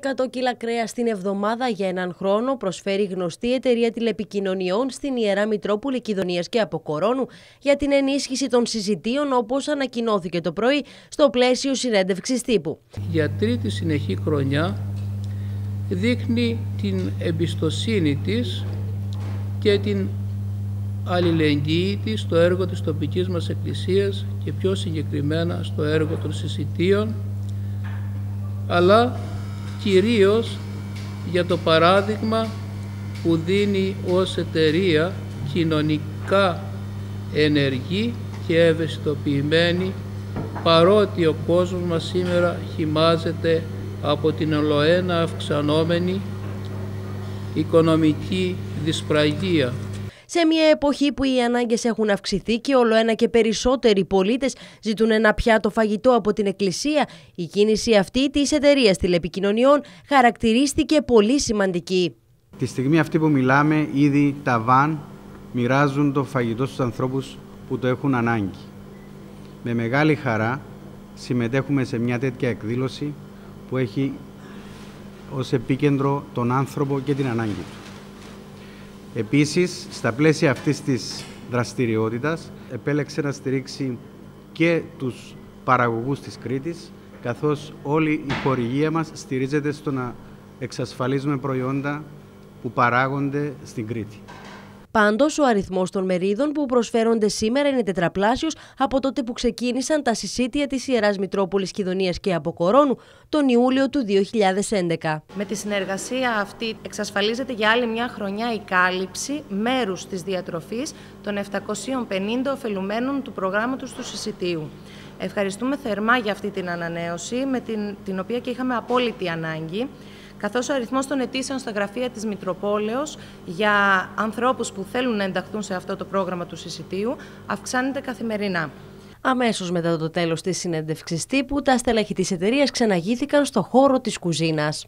100 κιλά κρέας την εβδομάδα για έναν χρόνο προσφέρει γνωστή εταιρεία τηλεπικοινωνιών στην Ιερά Μητρόπολη Κιδωνίας και Αποκορώνου για την ενίσχυση των συζητίων όπως ανακοινώθηκε το πρωί στο πλαίσιο συνέντευξης τύπου. Για τρίτη συνεχή χρονιά δείχνει την εμπιστοσύνη της και την αλληλεγγύη της στο έργο της τοπικής μας εκκλησίας και πιο συγκεκριμένα στο έργο των συζητίων αλλά κυρίως για το παράδειγμα που δίνει ως εταιρεία κοινωνικά ενεργή και ευαισθητοποιημένη παρότι ο κόσμος μας σήμερα χυμάζεται από την ολοένα αυξανόμενη οικονομική δυσπραγία σε μια εποχή που οι ανάγκες έχουν αυξηθεί και όλο ένα και περισσότεροι πολίτες ζητούν ένα πιάτο φαγητό από την Εκκλησία, η κίνηση αυτή της εταιρείας τηλεπικοινωνιών χαρακτηρίστηκε πολύ σημαντική. Τη στιγμή αυτή που μιλάμε, ήδη τα βαν μοιράζουν το φαγητό στους ανθρώπους που το έχουν ανάγκη. Με μεγάλη χαρά συμμετέχουμε σε μια τέτοια εκδήλωση που έχει ως επίκεντρο τον άνθρωπο και την ανάγκη του. Επίσης, στα πλαίσια αυτής της δραστηριότητας, επέλεξε να στηρίξει και τους παραγωγούς της Κρήτης, καθώς όλη η χορηγία μας στηρίζεται στο να εξασφαλίζουμε προϊόντα που παράγονται στην Κρήτη. Πάντως, ο αριθμός των μερίδων που προσφέρονται σήμερα είναι τετραπλάσιος από τότε που ξεκίνησαν τα συσίτια της Ιεράς Μητρόπολης Κιδωνία και Αποκορώνου τον Ιούλιο του 2011. Με τη συνεργασία αυτή εξασφαλίζεται για άλλη μια χρονιά η κάλυψη μέρους της διατροφής των 750 ωφελουμένων του προγράμματος του συσιτίου. Ευχαριστούμε θερμά για αυτή την ανανέωση, με την, την οποία και είχαμε απόλυτη ανάγκη καθώς ο αριθμός των αιτήσεων στα γραφεία της Μητροπόλεως για ανθρώπους που θέλουν να ενταχθούν σε αυτό το πρόγραμμα του συσιτίου αυξάνεται καθημερινά. Αμέσως μετά το τέλος της συνέντευξης τύπου, τα στελέχη της εταιρείας ξαναγήθηκαν στο χώρο της κουζίνας.